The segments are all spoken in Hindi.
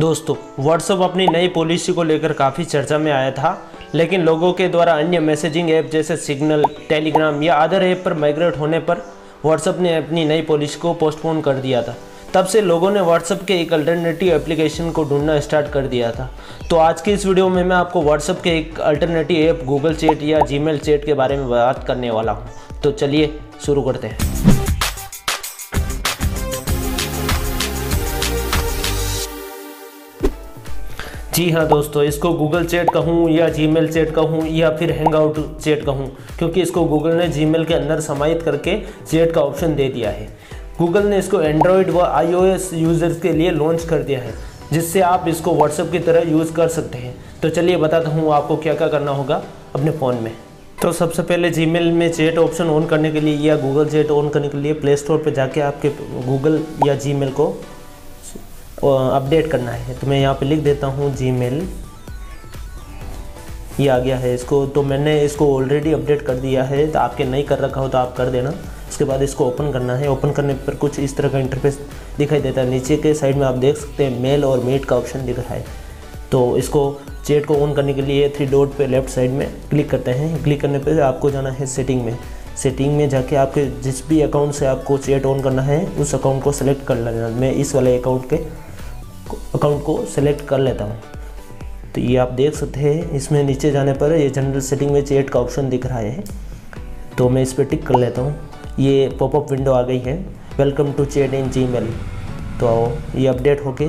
दोस्तों व्हाट्सअप अपनी नई पॉलिसी को लेकर काफ़ी चर्चा में आया था, लेकिन लोगों के द्वारा अन्य मैसेजिंग ऐप जैसे सिग्नल टेलीग्राम या अदर ऐप पर माइग्रेट होने पर व्हाट्सअप ने अपनी नई पॉलिसी को पोस्टपोन कर दिया था। तब से लोगों ने व्हाट्सअप के एक अल्टरनेटिव एप्लीकेशन को ढूंढना स्टार्ट कर दिया था। तो आज की इस वीडियो में मैं आपको व्हाट्सअप के एक अल्टरनेटिव ऐप गूगल चैट या जी चैट के बारे में बात करने वाला हूँ। तो चलिए, शुरू करते हैं। जी हाँ दोस्तों, इसको गूगल चैट कहूँ या जी मेल चैट कहूँ या फिर हैंग आउट चैट कहूँ, क्योंकि इसको गूगल ने जी के अंदर समाहित करके चैट का ऑप्शन दे दिया है। गूगल ने इसको एंड्रॉयड व आईओएस यूज़र्स के लिए लॉन्च कर दिया है, जिससे आप इसको व्हाट्सएप की तरह यूज़ कर सकते हैं। तो चलिए बताता हूँ आपको क्या क्या करना होगा अपने फ़ोन में। तो सबसे पहले जी में चैट ऑप्शन ऑन करने के लिए या गूगल चैट ऑन करने के लिए प्ले स्टोर पर जाके आपके गूगल या जी को अपडेट करना है। तो मैं यहाँ पे लिख देता हूँ जी मेल ये आ गया है इसको। तो मैंने इसको ऑलरेडी अपडेट कर दिया है। तो आपके नहीं कर रखा हो तो आप कर देना। उसके बाद इसको ओपन करना है। ओपन करने पर कुछ इस तरह का इंटरफेस दिखाई देता है। नीचे के साइड में आप देख सकते हैं मेल और मीट का ऑप्शन दिख रहा है। तो इसको चैट को ऑन करने के लिए थ्री डॉट पे लेफ़्ट साइड में क्लिक करते हैं। क्लिक करने पर आपको जाना है सेटिंग में। सेटिंग में जाके आपके जिस भी अकाउंट से आपको चैट ऑन करना है, उस अकाउंट को सेलेक्ट कर लेना। मैं इस वाले अकाउंट के अकाउंट को सेलेक्ट कर लेता हूँ। तो ये आप देख सकते हैं, इसमें नीचे जाने पर ये जनरल सेटिंग में चेट का ऑप्शन दिख रहा है। तो मैं इस पर टिक कर लेता हूँ। ये पॉपअप विंडो आ गई है। वेलकम टू चेट इन जी तो ये अपडेट होके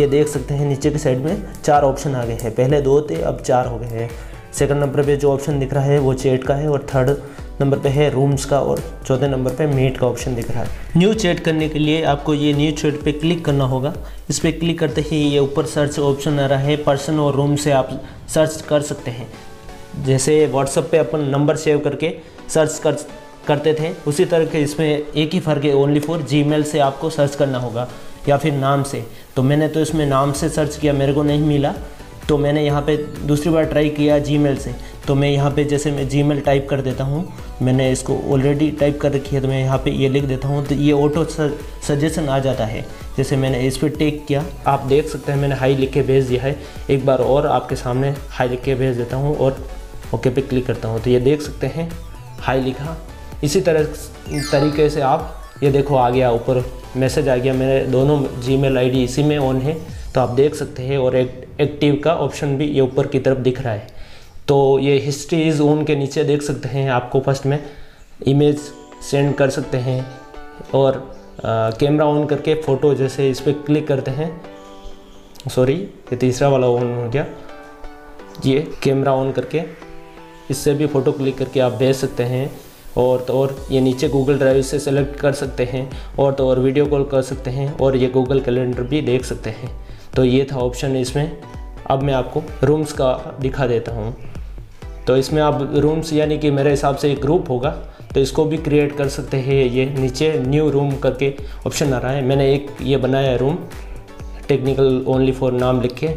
ये देख सकते हैं, नीचे की साइड में चार ऑप्शन आ गए हैं। पहले दो थे, अब चार हो गए हैं। सेकंड नंबर पे जो ऑप्शन दिख रहा है, वो चैट का है और थर्ड नंबर पे है रूम्स का और चौथे नंबर पे मीट का ऑप्शन दिख रहा है। न्यू चैट करने के लिए आपको ये न्यू चैट पे क्लिक करना होगा। इस पर क्लिक करते ही ये ऊपर सर्च ऑप्शन आ रहा है, पर्सन और रूम से आप सर्च कर सकते हैं। जैसे व्हाट्सअप पे अपन नंबर सेव करके सर्च कर, करते थे, उसी तरह के इसमें एक ही फ़र्क है ओनली फॉर जी से आपको सर्च करना होगा या फिर नाम से। तो मैंने तो इसमें नाम से सर्च किया, मेरे को नहीं मिला। तो मैंने यहाँ पे दूसरी बार ट्राई किया जी से। तो मैं यहाँ पे जैसे मैं जी टाइप कर देता हूँ, मैंने इसको ऑलरेडी टाइप कर रखी है तो मैं यहाँ पे ये लिख देता हूँ तो ये ऑटो सजेशन आ जाता है। जैसे मैंने इस पर टेक किया, आप देख सकते हैं मैंने हाई लिख के भेज दिया है। एक बार और आपके सामने हाई लिख के भेज देता हूँ और ओके पे क्लिक करता हूँ। तो ये देख सकते हैं हाई लिखा। इसी तरह, तरीके से आप, ये देखो आ गया ऊपर मैसेज आ गया। मेरे दोनों जी मेल इसी में ऑन है। तो आप देख सकते हैं और एक एक्टिव का ऑप्शन भी ये ऊपर की तरफ़ दिख रहा है। तो ये हिस्ट्री इज़ ऑन के नीचे देख सकते हैं आपको फ़र्स्ट में। इमेज सेंड कर सकते हैं और कैमरा ऑन करके फ़ोटो जैसे इस पर क्लिक करते हैं। सॉरी ये तीसरा वाला ऑन हो गया। ये कैमरा ऑन करके इससे भी फ़ोटो क्लिक करके आप भेज सकते हैं और तो और ये नीचे गूगल ड्राइव से सेलेक्ट कर सकते हैं और तो और वीडियो कॉल कर सकते हैं और ये गूगल कैलेंडर भी देख सकते हैं। तो ये था ऑप्शन इसमें। अब मैं आपको रूम्स का दिखा देता हूँ। तो इसमें आप रूम्स यानी कि मेरे हिसाब से एक ग्रुप होगा। तो इसको भी क्रिएट कर सकते हैं ये नीचे न्यू रूम करके ऑप्शन आ रहा है। मैंने एक ये बनाया है रूम टेक्निकल ओनली फॉर नाम लिखे।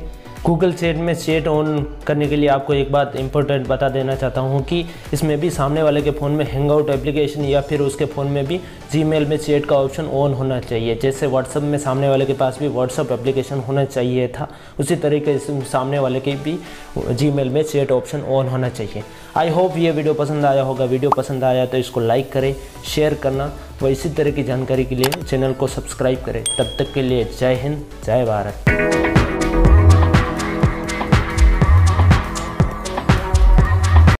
गूगल चैट में चैट ऑन करने के लिए आपको एक बात इंपॉर्टेंट बता देना चाहता हूँ कि इसमें भी सामने वाले के फ़ोन में हैंग आउट एप्लीकेशन या फिर उसके फ़ोन में भी जी में चैट का ऑप्शन ऑन होना चाहिए। जैसे व्हाट्सअप में सामने वाले के पास भी व्हाट्सअप एप्लीकेशन होना चाहिए था, उसी तरीके से सामने वाले के भी जी में चैट ऑप्शन ऑन होना चाहिए। आई होप ये वीडियो पसंद आया होगा। वीडियो पसंद आया तो इसको लाइक करें शेयर करना व इसी तरह की जानकारी के लिए चैनल को सब्सक्राइब करें। तब तक के लिए जय हिंद, जय भारत।